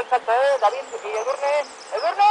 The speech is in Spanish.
el salto, ¿eh? David y Edurne. ¡Edurne!